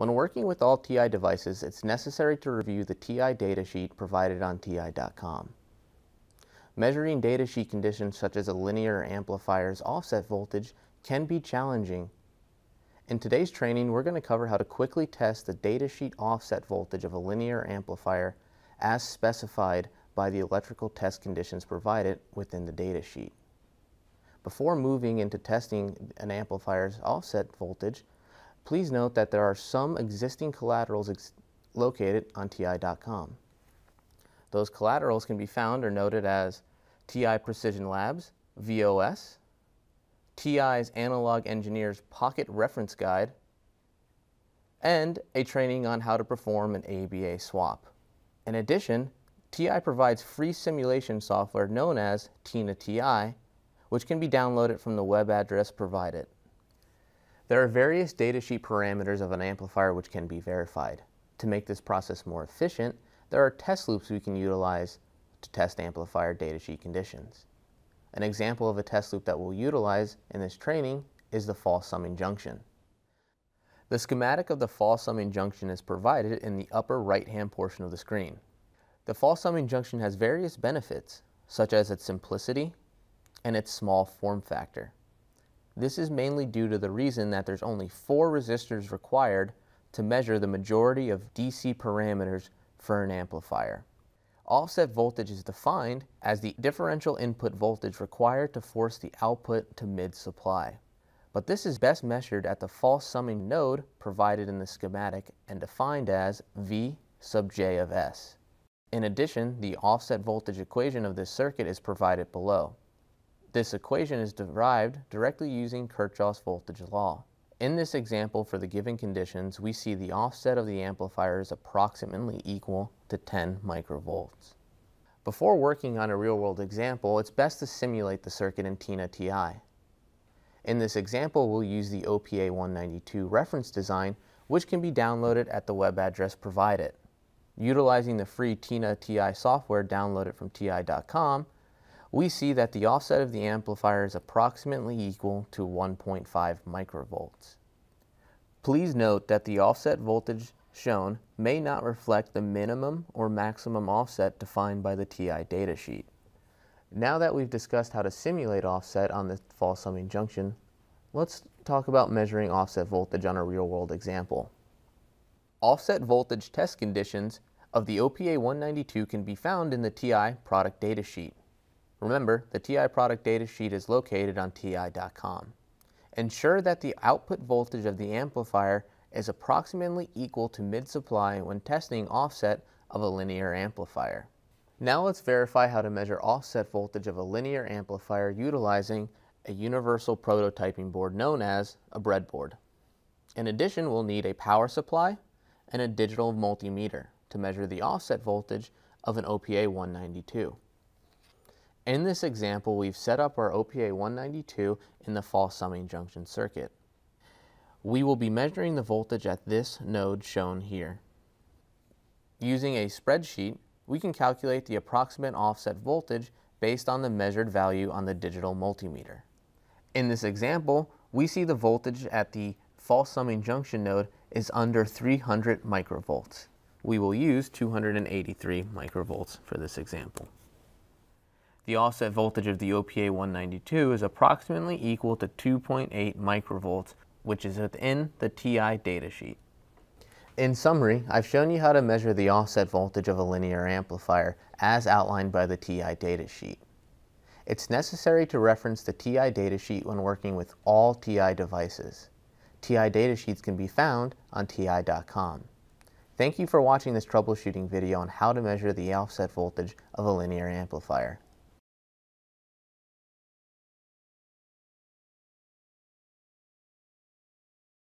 When working with all TI devices, it's necessary to review the TI datasheet provided on TI.com. Measuring datasheet conditions such as a linear amplifier's offset voltage can be challenging. In today's training, we're going to cover how to quickly test the datasheet offset voltage of a linear amplifier as specified by the electrical test conditions provided within the datasheet. Before moving into testing an amplifier's offset voltage, please note that there are some existing collaterals ex located on TI.com. Those collaterals can be found or noted as TI Precision Labs, VOS, TI's Analog Engineer's Pocket Reference Guide, and a training on how to perform an ABA swap. In addition, TI provides free simulation software known as TINA TI, which can be downloaded from the web address provided. There are various datasheet parameters of an amplifier which can be verified. To make this process more efficient, there are test loops we can utilize to test amplifier datasheet conditions. An example of a test loop that we'll utilize in this training is the false summing junction. The schematic of the false summing junction is provided in the upper right-hand portion of the screen. The false summing junction has various benefits, such as its simplicity and its small form factor. This is mainly due to the reason that there's only four resistors required to measure the majority of DC parameters for an amplifier. Offset voltage is defined as the differential input voltage required to force the output to mid-supply. But this is best measured at the false summing node provided in the schematic and defined as V sub j of S. In addition, the offset voltage equation of this circuit is provided below. This equation is derived directly using Kirchhoff's voltage law. In this example for the given conditions, we see the offset of the amplifier is approximately equal to 10 microvolts. Before working on a real-world example, it's best to simulate the circuit in TINA TI. In this example, we'll use the OPA 192 reference design, which can be downloaded at the web address provided. Utilizing the free TINA TI software downloaded from TI.com, we see that the offset of the amplifier is approximately equal to 1.5 microvolts. Please note that the offset voltage shown may not reflect the minimum or maximum offset defined by the TI datasheet. Now that we've discussed how to simulate offset on the false summing junction, let's talk about measuring offset voltage on a real-world example. Offset voltage test conditions of the OPA 192 can be found in the TI product datasheet. Remember, the TI product datasheet is located on TI.com. Ensure that the output voltage of the amplifier is approximately equal to mid-supply when testing offset of a linear amplifier. Now let's verify how to measure offset voltage of a linear amplifier utilizing a universal prototyping board known as a breadboard. In addition, we'll need a power supply and a digital multimeter to measure the offset voltage of an OPA 192. In this example, we've set up our OPA 192 in the false summing junction circuit. We will be measuring the voltage at this node shown here. Using a spreadsheet, we can calculate the approximate offset voltage based on the measured value on the digital multimeter. In this example, we see the voltage at the false summing junction node is under 300 microvolts. We will use 283 microvolts for this example. The offset voltage of the OPA 192 is approximately equal to 2.8 microvolts, which is within the TI datasheet. In summary, I've shown you how to measure the offset voltage of a linear amplifier as outlined by the TI datasheet. It's necessary to reference the TI datasheet when working with all TI devices. TI datasheets can be found on TI.com. Thank you for watching this troubleshooting video on how to measure the offset voltage of a linear amplifier.